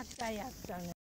扱いやったね。